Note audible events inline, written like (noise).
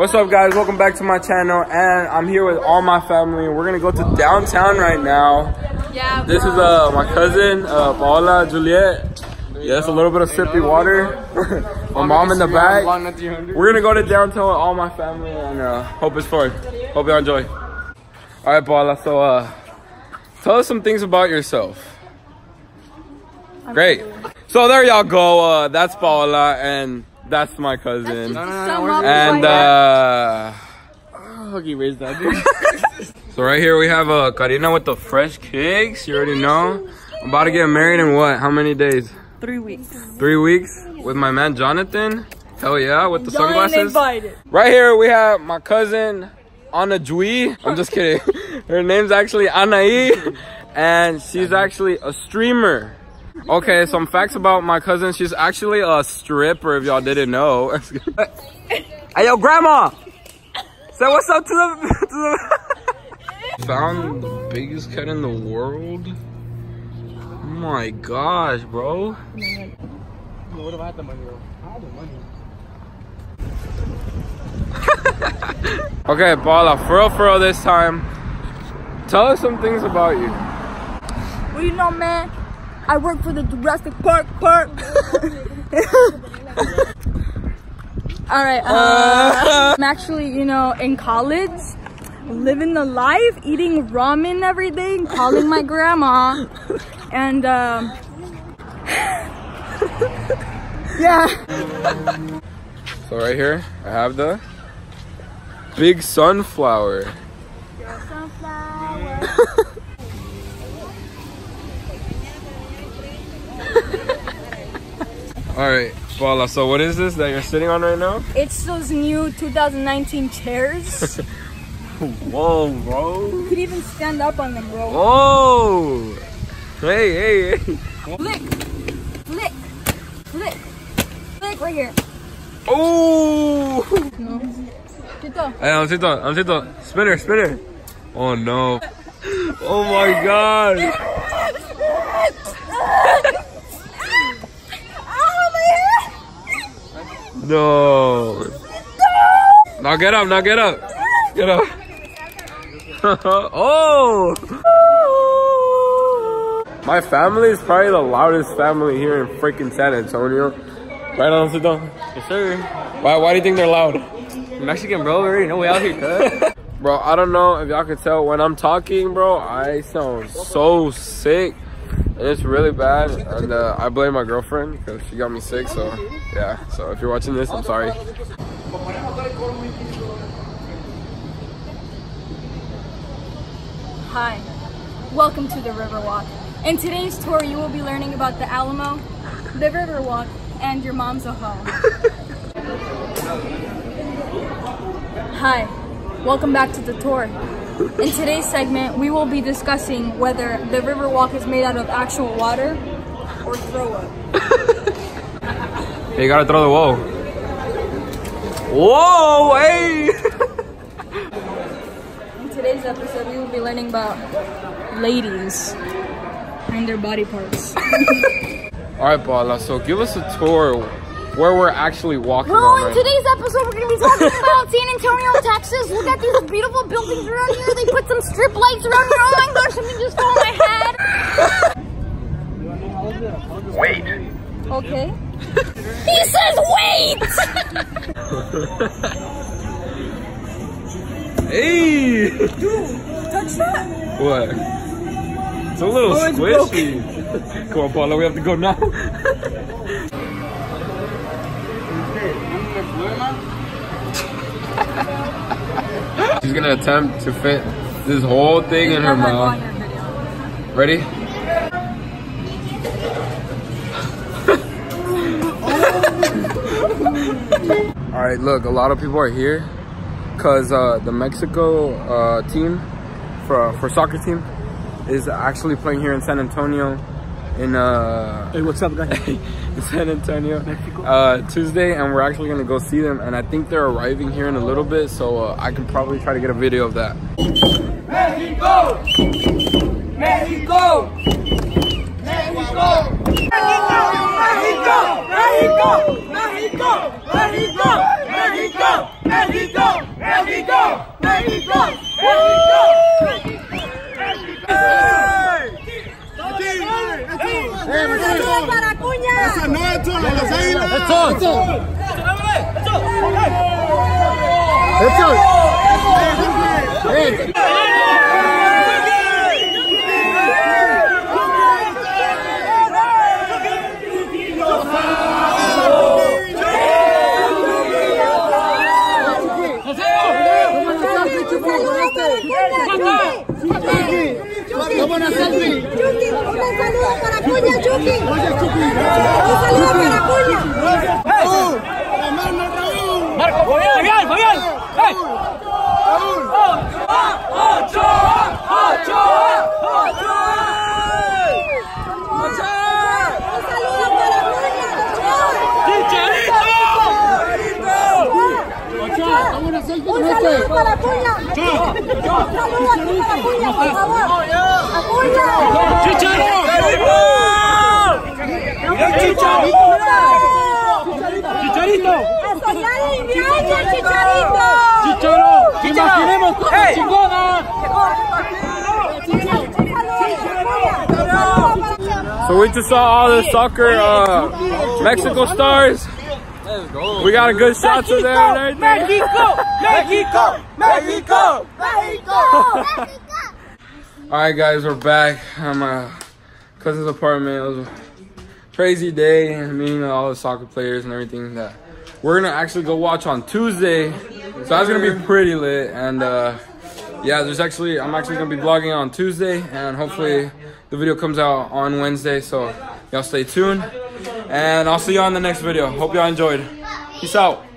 What's up guys, welcome back to my channel and I'm here with all my family. We're gonna go to downtown right now. Yeah, This is uh my cousin, uh Paola, Juliet. Yes, a little bit of sippy water. (laughs) my mom in the back. We're gonna go to downtown with all my family and uh, hope it's fun. Hope y'all enjoy. All right, Paola. So, uh, tell us some things about yourself. Great. So there y'all go. Uh, that's Paola and that's my cousin. And uh, Huggy raised that dude. (laughs) so right here we have uh, Karina with the fresh kicks. You already know. I'm about to get married in what? How many days? three weeks. Three weeks with my man Jonathan. Hell yeah, with the sunglasses. Right here we have my cousin Anna Jui. I'm just kidding. (laughs) Her name's actually Anai, and she's actually a streamer. Okay, some facts about my cousin. She's actually a stripper. If y'all didn't know. (laughs) hey yo, grandma. Say what's up to the. To the (laughs) Found the biggest cat in the world. Oh my gosh, bro. What if I had the money, bro? I had the money. Okay, Paula, for real, for real this time. Tell us some things about you. Well, you know, man, I work for the Jurassic Park Park. (laughs) All right. Uh, I'm actually, you know, in college, living the life, eating ramen every day, calling my grandma, and um, (laughs) yeah. So right here, I have the big sunflower. (laughs) All right, Paula. So what is this that you're sitting on right now? It's those new 2019 chairs. (laughs) Whoa, bro. You could even stand up on them, bro. Whoa. Hey, hey, hey. Flick, flick, flick, flick right here. Oh. No. Tito. Hey, Amcito. Spinner, spinner. Oh no. Oh my god. (laughs) No. Now get up, now get up. Get up. (laughs) oh. My family is probably the loudest family here in freaking San Antonio. Right on, sit down. Yes, sir. Why, why do you think they're loud? Mexican, bro. We already know we out here, cuz. (laughs) Bro, I don't know if y'all can tell when I'm talking, bro, I sound so sick. And it's really bad. And uh, I blame my girlfriend because she got me sick. So, yeah. So if you're watching this, I'm sorry. Hi, welcome to the Riverwalk. In today's tour, you will be learning about the Alamo, the Riverwalk, and your mom's a hoe. (laughs) Hi, welcome back to the tour. (laughs) In today's segment, we will be discussing whether the Riverwalk is made out of actual water or throw up. You gotta throw the whoa. Whoa, hey! In today's episode, we will be learning about ladies and their body parts. (laughs) All right, Paula. So give us a tour where we're actually walking Bro, on in right today's episode, we're gonna be talking (laughs) about San Antonio, Texas. Look at these beautiful buildings around here. They put some strip lights around here. Oh my gosh, something just fell on my head. Wait. Okay. He says wait! (laughs) Hey! Dude, Touch that. What? It's a little Oh, it's squishy. Come on, Paula. We have to go now. She's gonna attempt to fit this whole thing in her mouth. Ready? (laughs) All right, look, a lot of people are here because uh, the Mexico uh, team for for soccer team is actually playing here in San Antonio in uh Hey, what's up, guys? (laughs) in San Antonio uh, Tuesday, and we're actually gonna go see them. And I think they're arriving here in a little bit, so uh, I can probably try to get a video of that. Mexico! Mexico! Mexico! Mexico! Mexico! Mexico! Mexico! Mexico! Mexico! That's it. Hey. Vamos a selfie. Chucky, una saludo para Cuña, Chucky. Oye, Chucky. Un saludo para Cuña. Hey. Raúl. Marco, Fabián, Fabián, Fabián. Un saludo para Cuña. Un saludo aquí para Cuña, por favor. A So we just saw all the soccer uh, Mexico stars. We got a good shot to there and everything. Mexico. Mexico. All right, guys, we're back at my cousin's apartment. It was a crazy day, meeting all the soccer players and everything that we're gonna actually go watch on Tuesday. So that's gonna be pretty lit. And uh, yeah, there's actually I'm actually gonna be vlogging on Tuesday, and hopefully the video comes out on Wednesday. So y'all stay tuned, and I'll see you on the next video. Hope y'all enjoyed. Peace out.